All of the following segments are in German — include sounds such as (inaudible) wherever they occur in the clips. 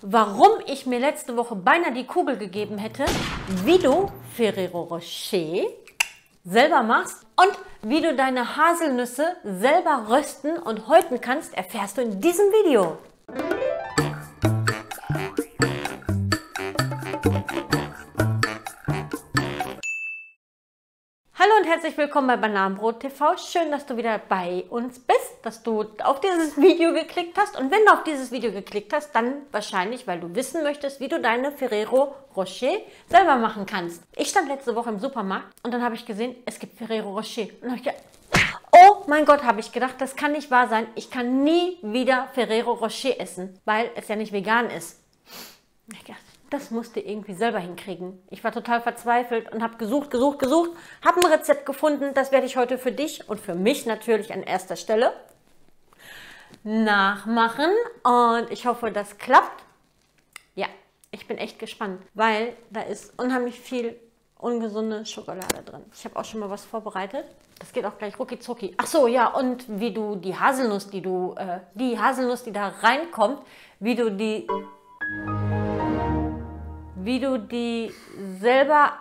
warum ich mir letzte Woche beinahe die Kugel gegeben hätte, wie du Ferrero Rocher selber machst und wie du deine Haselnüsse selber rösten und häuten kannst, erfährst du in diesem Video. Und herzlich willkommen bei Bananenbrot TV. Schön, dass du wieder bei uns bist, dass du auf dieses (laughs) Video geklickt hast. Und wenn du auf dieses Video geklickt hast, dann wahrscheinlich, weil du wissen möchtest, wie du deine Ferrero Rocher selber machen kannst. Ich stand letzte Woche im Supermarkt und dann habe ich gesehen, es gibt Ferrero Rocher. Und habe ich gedacht, oh mein Gott, habe ich gedacht, das kann nicht wahr sein. Ich kann nie wieder Ferrero Rocher essen, weil es ja nicht vegan ist. Ich dachte, das musste irgendwie selber hinkriegen. Ich war total verzweifelt und habe gesucht, gesucht, gesucht, habe ein Rezept gefunden. Das werde ich heute für dich und für mich natürlich an erster Stelle nachmachen. Und ich hoffe, das klappt. Ja, ich bin echt gespannt, weil da ist unheimlich viel ungesunde Schokolade drin. Ich habe auch schon mal was vorbereitet. Das geht auch gleich rucki zucki. Ach so, ja, und wie du die Haselnuss, die du, äh, die Haselnuss, die da reinkommt, wie du die wie du die selber,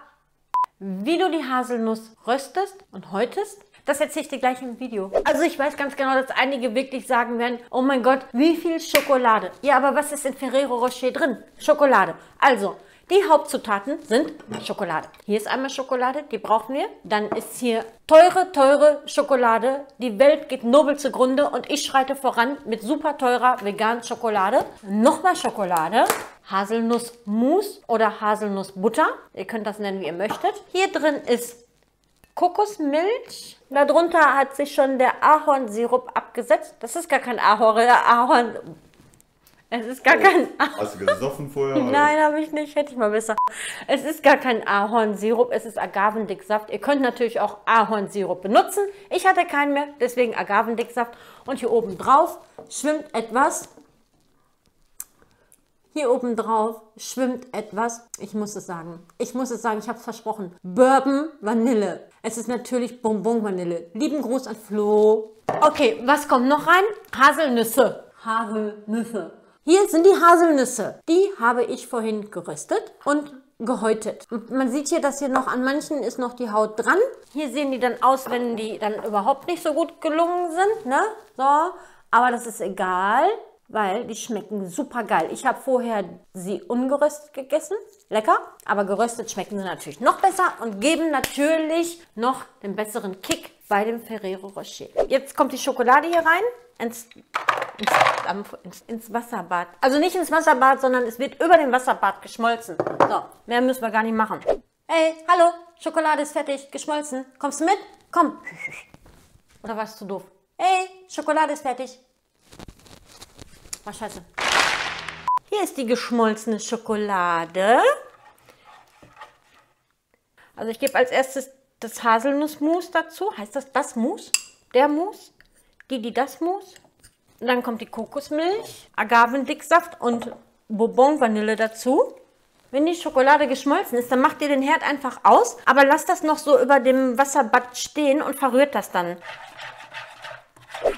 wie du die Haselnuss röstest und häutest. Das erzähle ich dir gleich im Video. Also ich weiß ganz genau, dass einige wirklich sagen werden, oh mein Gott, wie viel Schokolade. Ja, aber was ist in Ferrero Rocher drin? Schokolade. Also, die Hauptzutaten sind Schokolade. Hier ist einmal Schokolade, die brauchen wir. Dann ist hier teure, teure Schokolade. Die Welt geht nobel zugrunde und ich schreite voran mit super teurer veganen Schokolade. Nochmal Schokolade. Haselnussmus oder Haselnussbutter. Ihr könnt das nennen, wie ihr möchtet. Hier drin ist Kokosmilch. Darunter hat sich schon der Ahornsirup abgesetzt. Das ist gar kein Ahorn, Ahorn es ist gar kein Ahorn. Hast du gesoffen vorher? Nein, habe ich nicht. Hätte ich mal besser. Es ist gar kein Ahornsirup, es ist Agavendicksaft. Ihr könnt natürlich auch Ahornsirup benutzen. Ich hatte keinen mehr, deswegen Agavendicksaft. Und hier oben drauf schwimmt etwas. Hier oben drauf schwimmt etwas. Ich muss es sagen. Ich muss es sagen, ich habe es versprochen. Bourbon Vanille. Es ist natürlich Bonbon Vanille. Lieben Gruß an Flo. Okay, was kommt noch rein? Haselnüsse. Haselnüsse. Hier sind die Haselnüsse. Die habe ich vorhin geröstet und gehäutet. Man sieht hier, dass hier noch an manchen ist noch die Haut dran. Hier sehen die dann aus, wenn die dann überhaupt nicht so gut gelungen sind. Ne? So, aber das ist egal, weil die schmecken super geil. Ich habe vorher sie ungeröstet gegessen. Lecker, aber geröstet schmecken sie natürlich noch besser und geben natürlich noch den besseren Kick bei dem Ferrero Rocher. Jetzt kommt die Schokolade hier rein ins, ins, ins, ins, Wasserbad. Also nicht ins Wasserbad, sondern es wird über dem Wasserbad geschmolzen. So, mehr müssen wir gar nicht machen. Hey, hallo, Schokolade ist fertig, geschmolzen. Kommst du mit? Komm. (laughs) Oder warst du doof? Hey, Schokolade ist fertig. War scheiße. Hier ist die geschmolzene Schokolade. Also ich gebe als erstes das Haselnussmus dazu. Heißt das das Mus? Der Mus? die, die das Mus. Dann kommt die Kokosmilch, Agavendicksaft und Bourbon Vanille dazu. Wenn die Schokolade geschmolzen ist, dann macht ihr den Herd einfach aus, aber lasst das noch so über dem Wasserbad stehen und verrührt das dann.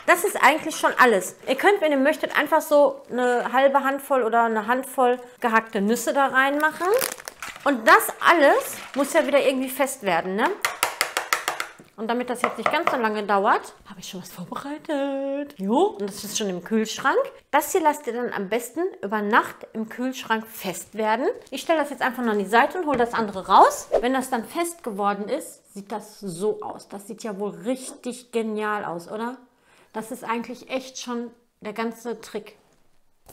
Das ist eigentlich schon alles. Ihr könnt, wenn ihr möchtet, einfach so eine halbe Handvoll oder eine Handvoll gehackte Nüsse da reinmachen. Und das alles muss ja wieder irgendwie fest werden, ne? Und damit das jetzt nicht ganz so lange dauert, habe ich schon was vorbereitet. Jo, und das ist schon im Kühlschrank. Das hier lasst ihr dann am besten über Nacht im Kühlschrank fest werden. Ich stelle das jetzt einfach noch an die Seite und hole das andere raus. Wenn das dann fest geworden ist, sieht das so aus. Das sieht ja wohl richtig genial aus, oder? Das ist eigentlich echt schon der ganze Trick.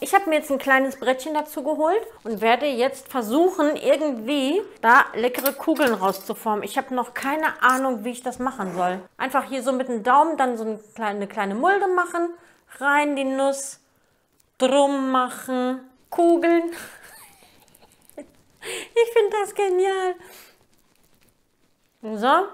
Ich habe mir jetzt ein kleines Brettchen dazu geholt und werde jetzt versuchen, irgendwie da leckere Kugeln rauszuformen. Ich habe noch keine Ahnung, wie ich das machen soll. Einfach hier so mit dem Daumen dann so eine kleine Mulde machen, rein die Nuss, drum machen, Kugeln. (laughs) Ich finde das genial. So,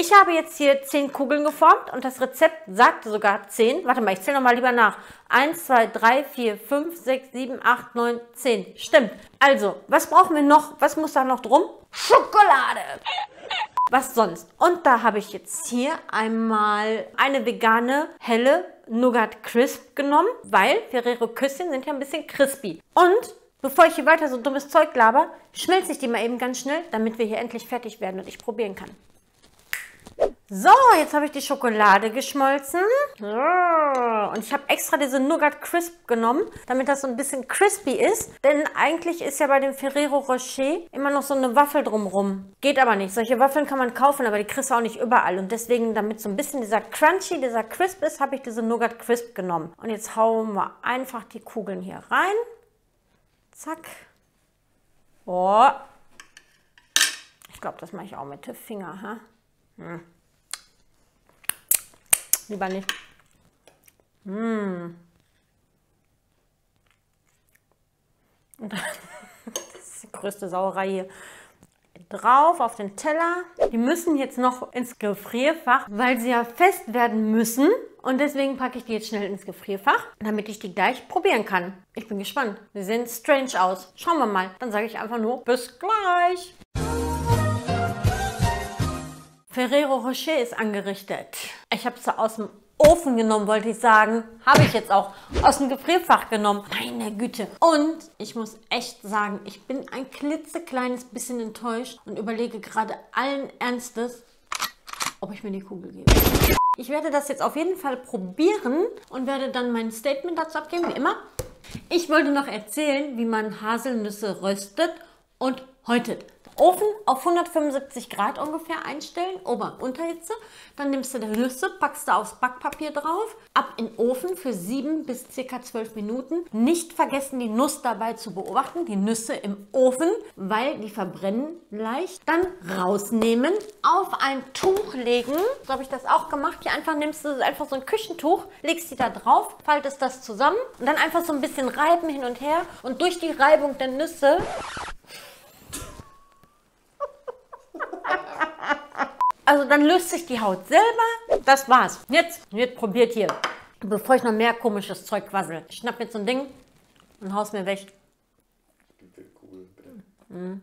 ich habe jetzt hier 10 Kugeln geformt und das Rezept sagte sogar 10. Warte mal, ich zähle nochmal lieber nach. 1, 2, 3, 4, 5, 6, 7, 8, 9, 10. Stimmt. Also, was brauchen wir noch? Was muss da noch drum? Schokolade! Was sonst? Und da habe ich jetzt hier einmal eine vegane, helle Nougat Crisp genommen, weil Ferrero Küsschen sind ja ein bisschen crispy. Und bevor ich hier weiter so dummes Zeug laber, schmelze ich die mal eben ganz schnell, damit wir hier endlich fertig werden und ich probieren kann. So, jetzt habe ich die Schokolade geschmolzen. Und ich habe extra diese Nougat Crisp genommen, damit das so ein bisschen crispy ist. Denn eigentlich ist ja bei dem Ferrero Rocher immer noch so eine Waffel drumrum. Geht aber nicht. Solche Waffeln kann man kaufen, aber die kriegst du auch nicht überall. Und deswegen, damit so ein bisschen dieser Crunchy, dieser Crisp ist, habe ich diese Nougat Crisp genommen. Und jetzt hauen wir einfach die Kugeln hier rein. Zack. Oh. Ich glaube, das mache ich auch mit dem Finger. Ha? Hm. Lieber nicht. Mmh. (laughs) das ist die größte Sauerei hier. Drauf auf den Teller. Die müssen jetzt noch ins Gefrierfach, weil sie ja fest werden müssen. Und deswegen packe ich die jetzt schnell ins Gefrierfach, damit ich die gleich probieren kann. Ich bin gespannt. Sie sehen strange aus. Schauen wir mal. Dann sage ich einfach nur bis gleich. Ferrero Rocher ist angerichtet. Ich habe es aus dem Ofen genommen, wollte ich sagen. Habe ich jetzt auch aus dem Gefrierfach genommen. Meine Güte. Und ich muss echt sagen, ich bin ein klitzekleines bisschen enttäuscht und überlege gerade allen Ernstes, ob ich mir die Kugel gebe. Ich werde das jetzt auf jeden Fall probieren und werde dann mein Statement dazu abgeben, wie immer. Ich wollte noch erzählen, wie man Haselnüsse röstet und häutet. Ofen auf 175 Grad ungefähr einstellen, Ober- und Unterhitze. Dann nimmst du die Nüsse, packst du aufs Backpapier drauf, ab in den Ofen für 7 bis ca. 12 Minuten. Nicht vergessen, die Nuss dabei zu beobachten, die Nüsse im Ofen, weil die verbrennen leicht. Dann rausnehmen, auf ein Tuch legen. So habe ich das auch gemacht. Hier einfach nimmst du einfach so ein Küchentuch, legst die da drauf, faltest das zusammen und dann einfach so ein bisschen reiben hin und her. Und durch die Reibung der Nüsse Also dann löst sich die Haut selber. Das war's. Jetzt, jetzt probiert hier. Bevor ich noch mehr komisches Zeug quassel. Ich schnapp jetzt so ein Ding und haus mir weg. Mhm.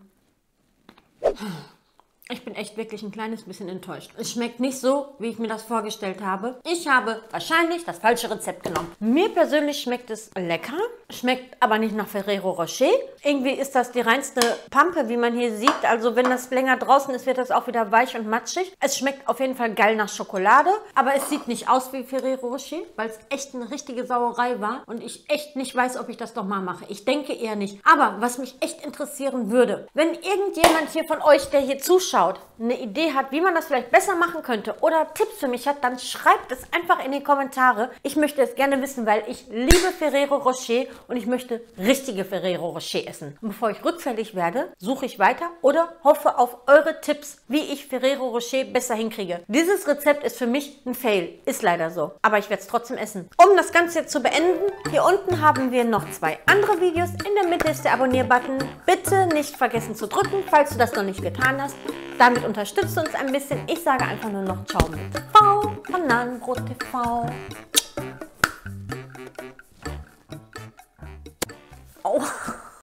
Ich bin echt wirklich ein kleines bisschen enttäuscht. Es schmeckt nicht so, wie ich mir das vorgestellt habe. Ich habe wahrscheinlich das falsche Rezept genommen. Mir persönlich schmeckt es lecker, schmeckt aber nicht nach Ferrero Rocher. Irgendwie ist das die reinste Pampe, wie man hier sieht. Also wenn das länger draußen ist, wird das auch wieder weich und matschig. Es schmeckt auf jeden Fall geil nach Schokolade, aber es sieht nicht aus wie Ferrero Rocher, weil es echt eine richtige Sauerei war und ich echt nicht weiß, ob ich das nochmal mache. Ich denke eher nicht. Aber was mich echt interessieren würde, wenn irgendjemand hier von euch, der hier zuschaut, zuschaut, eine Idee hat, wie man das vielleicht besser machen könnte oder Tipps für mich hat, dann schreibt es einfach in die Kommentare. Ich möchte es gerne wissen, weil ich liebe Ferrero Rocher und ich möchte richtige Ferrero Rocher essen. Und bevor ich rückfällig werde, suche ich weiter oder hoffe auf eure Tipps, wie ich Ferrero Rocher besser hinkriege. Dieses Rezept ist für mich ein Fail, ist leider so. Aber ich werde es trotzdem essen. Um das Ganze jetzt zu beenden, hier unten haben wir noch zwei andere Videos. In der Mitte ist der Abonnier-Button. Bitte nicht vergessen zu drücken, falls du das noch nicht getan hast. Damit unterstützt du uns ein bisschen. Ich sage einfach nur noch Ciao mit V, Bananenbrot TV. Oh.